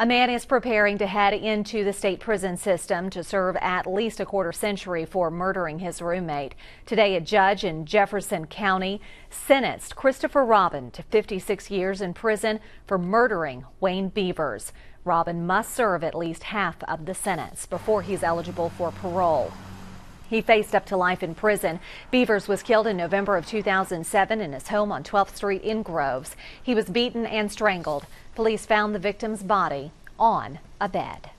A man is preparing to head into the state prison system to serve at least a quarter century for murdering his roommate. Today, a judge in Jefferson County sentenced Christopher Robin to 56 years in prison for murdering Wayne Beavers. Robin must serve at least half of the sentence before he's eligible for parole. He faced up to life in prison. Beavers was killed in November of 2007 in his home on 12th Street in Groves. He was beaten and strangled. Police found the victim's body on a bed.